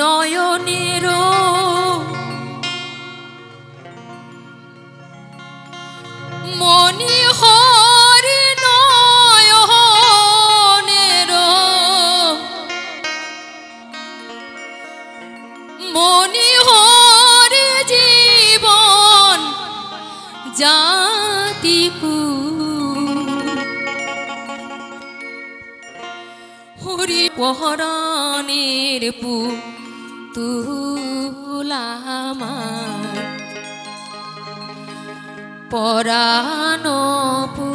নয়নের মনি হরি নয়নের মনি হরি জীবন জাতিকু। হরি পহরানের পু তুলামার পরানো পুতু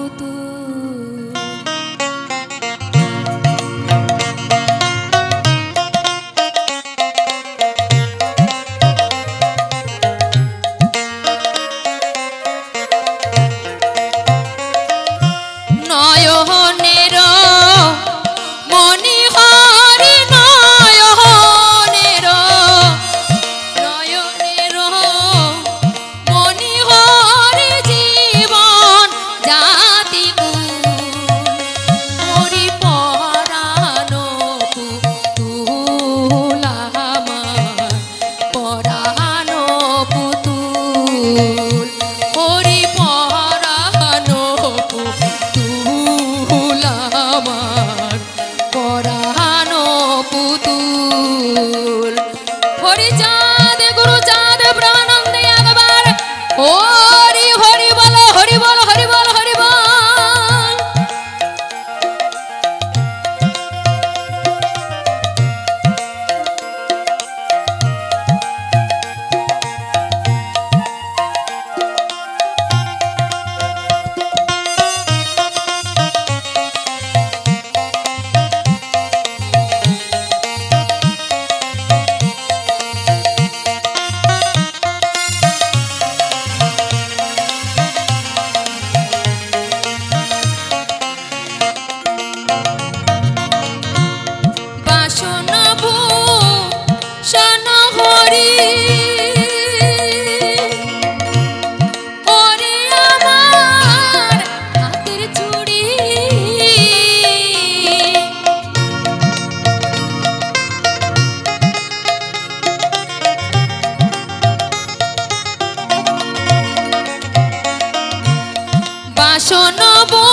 বাসনবু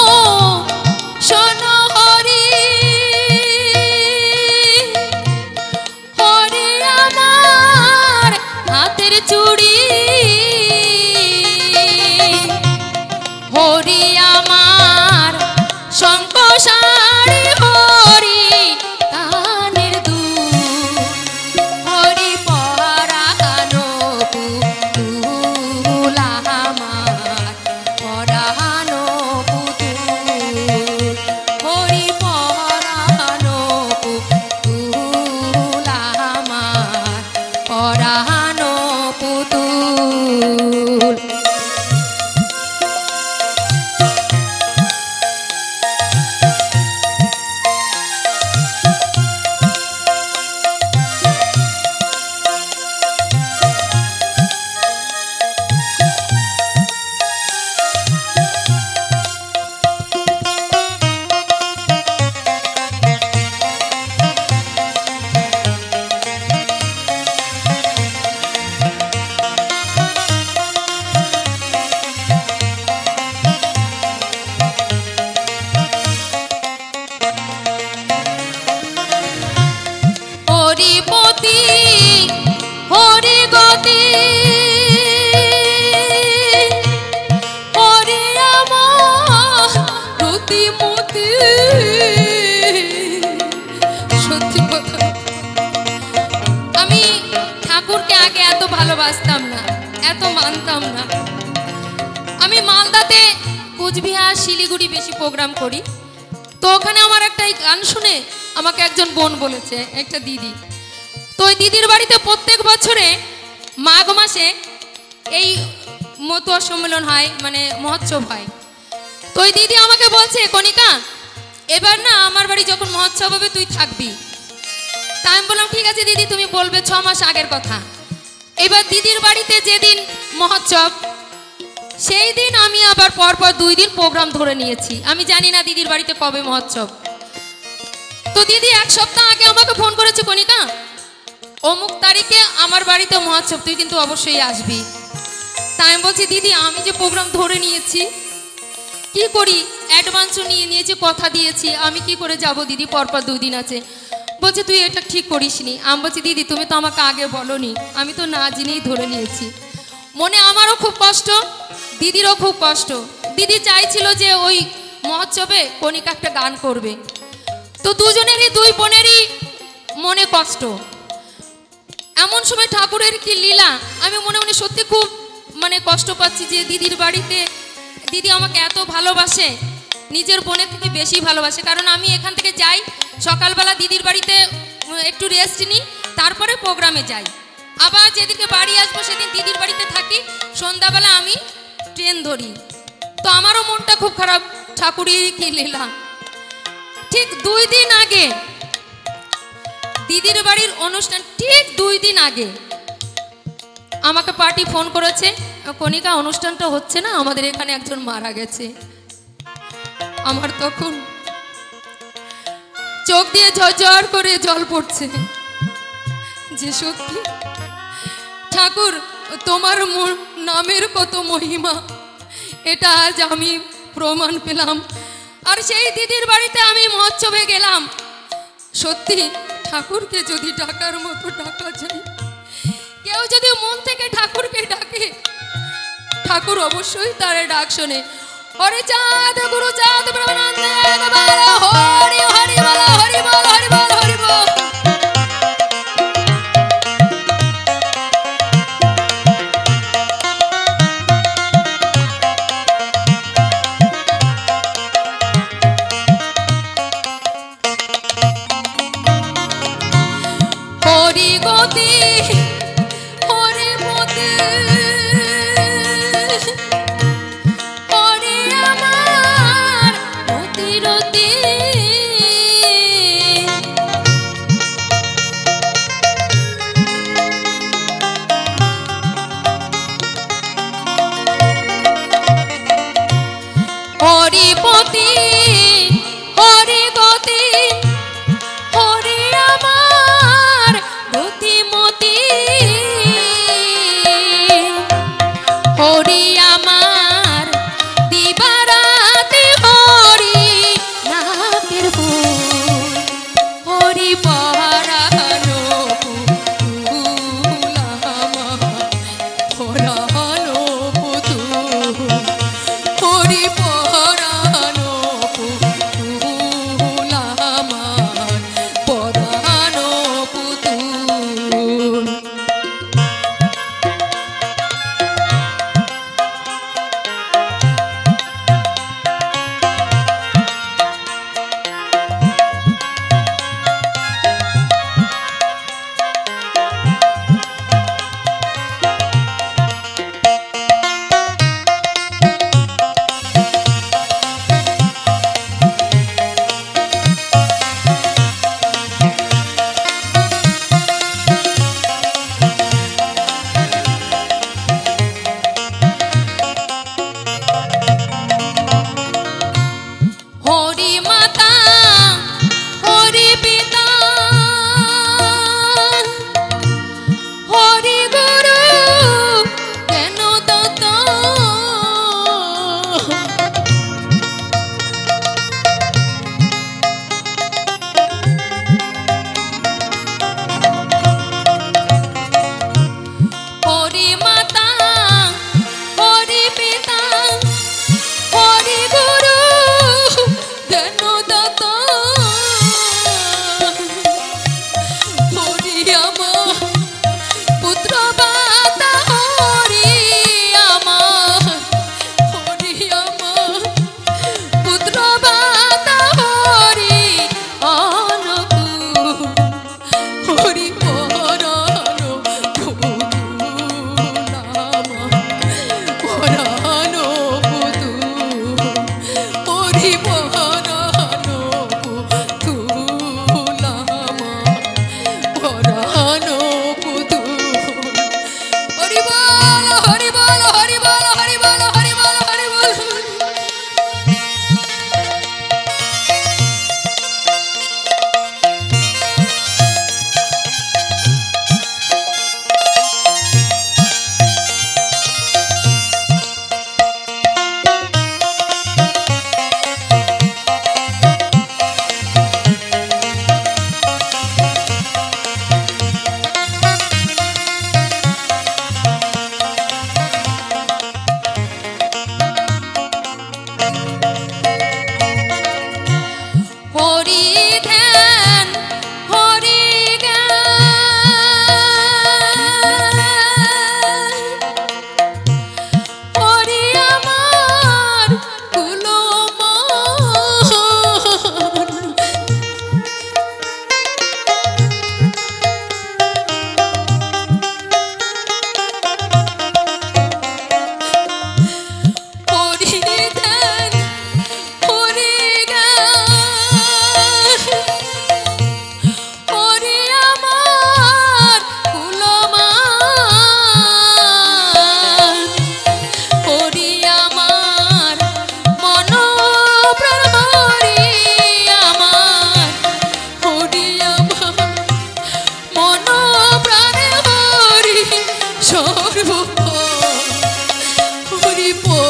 কথা আমি ঠাকুরকে আগে এত ভালোবাসতাম না, এত মানতাম না। আমি মালদাতে কুচবিহার, শিলিগুড়ি বেশি প্রোগ্রাম করি। তো ওখানে আমার একটা গান শুনে আমাকে একজন বোন বলেছে, একটা দিদি। তো ওই দিদির বাড়িতে প্রত্যেক বছরে মাঘ মাসে এই মতুয়া সম্মেলন হয় মানে মহোৎসব হয়। তো ওই দিদি আমাকে বলছে, কণিকা, এবার না আমার বাড়ি যখন মহোৎসব হবে তুই থাকবি। তা আমি বললাম, ঠিক আছে দিদি, তুমি বলবে ছ মাস আগের কথা। এবার দিদির বাড়িতে যেদিন মহোৎসব, সেই দিন আমি আবার পরপর দুই দিন প্রোগ্রাম ধরে নিয়েছি। আমি জানি না দিদির বাড়িতে কবে মহোৎসব। তো দিদি এক সপ্তাহ আগে আমাকে ফোন করেছে, কণিকা, অমুক তারিখে আমার বাড়িতে মহোৎসব, তুই কিন্তু অবশ্যই আসবি। তাই আমি বলছি, দিদি, আমি যে প্রোগ্রাম ধরে নিয়েছি কি করি? অ্যাডভান্সও নিয়ে নিয়েছি, কথা দিয়েছি। আমি কি করে যাব দিদি? পরপর দুই দিন আছে। বলছে, তুই এটা ঠিক করিসনি আমি বলছি, দিদি, তুমি তো আমাকে আগে বলনি। আমি তো না জেনেই ধরে নিয়েছি। মনে আমারও খুব কষ্ট, দিদিরও খুব কষ্ট। দিদি চাইছিল যে ওই মহোৎসবে কণিকা একটা গান করবে। তো দুজনেরই, দুই বোনেরই মনে কষ্ট। এমন সময় ঠাকুরের কি লীলা? আমি মনে মনে সত্যি খুব মানে কষ্ট পাচ্ছি যে দিদির বাড়িতে দিদি আমাকে এত ভালোবাসে, নিজের বোনের থেকে বেশি ভালোবাসে। কারণ আমি এখান থেকে যাই, সকালবেলা দিদির বাড়িতে একটু রেস্ট নিই, তারপরে প্রোগ্রামে যাই। আবার যেদিকে বাড়ি আসব, সেদিন দিদির বাড়িতে থাকি, সন্ধ্যাবেলা আমি ট্রেন ধরি। তো আমারও মনটা খুব খারাপ ঠাকুরের কি লীলা ঠিক দুই দিন আগে দিদির বাড়ির অনুষ্ঠান, ঠিক দুই দিন আগে আমাকে পার্টি ফোন করেছে। কণিকা, অনুষ্ঠানটা হচ্ছে না? আমাদের এখানে একজন মারা গেছে। আমার তখন চোখ দিয়ে ঝরঝর করে জল পড়ছে। যে সত্যি, ঠাকুর, তোমার নামের কত মহিমা। এটা আজ আমি প্রমাণ পেলাম। আর সেই দিদির বাড়িতে আমি মহোৎসবে গেলাম। সত্যি, ঠাকুরকে যদি ডাকার মতো ডাকা যায় কেউ যদি মন থেকে ঠাকুরকে ডাকে, ঠাকুর অবশ্যই তার ডাক শোনে। হরে চাঁদ গুরু চাঁদ ব্রহ্মানন্দ হরি হরি por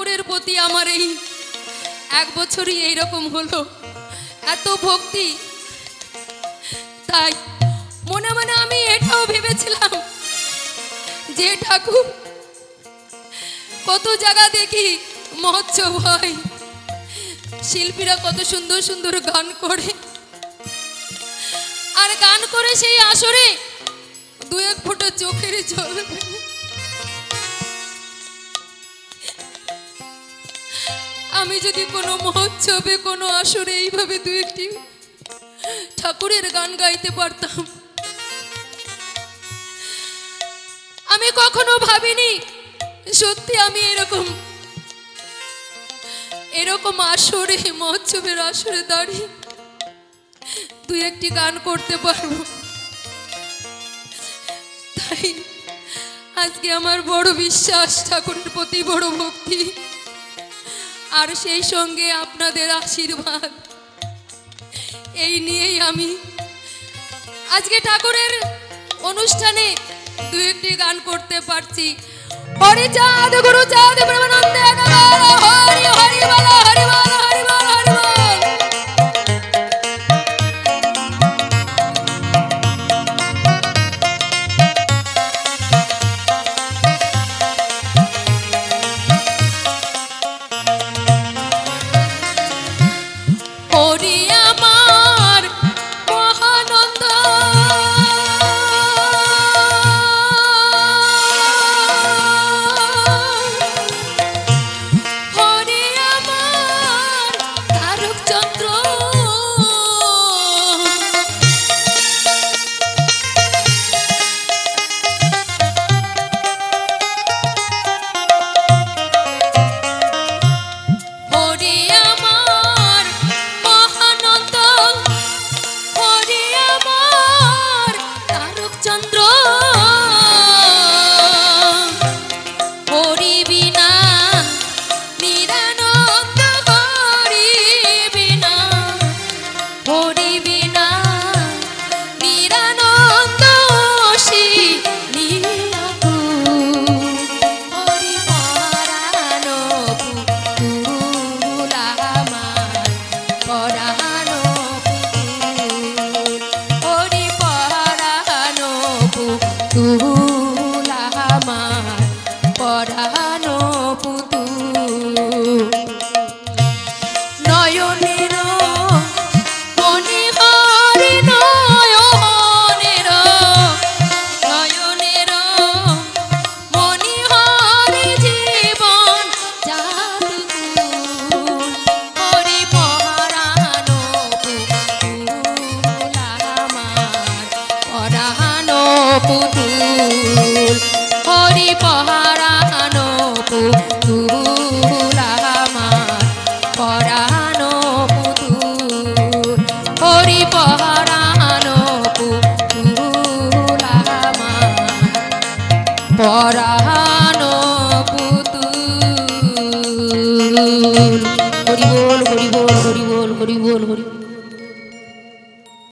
ঠাকুরের প্রতি আমার এই এক বছরই এইরকম হলো। এত ভক্তি। তাই মনে মনে আমি এটাও ভেবেছিলাম যে ঠাকুর, কত জায়গা দেখি মহোৎসব হয়, শিল্পীরা কত সুন্দর সুন্দর গান করে। আর গান করে সেই আসরে দু এক ফোঁটা চোখের জল আমি যদি কোনো মহোৎসবে, কোনো আসরে এইভাবে দু একটি ঠাকুরের গান গাইতে পারতাম, আমি কখনো ভাবিনি সত্যি আমি এরকম এরকম আসরে, মহোৎসবের আসরে দাঁড়িয়ে দুই একটি গান করতে পারব। তাই আজকে আমার বড় বিশ্বাস, ঠাকুরের প্রতি বড় ভক্তি। আর সেই সঙ্গে আপনাদের আশীর্বাদ। এই নিয়েই আমি আজকে ঠাকুরের অনুষ্ঠানে দু একটি গান করতে পারছি। হরি চাঁদ, গুরু চাঁদ, প্রেমানন্দে হরি হরি বলা, হরি বল।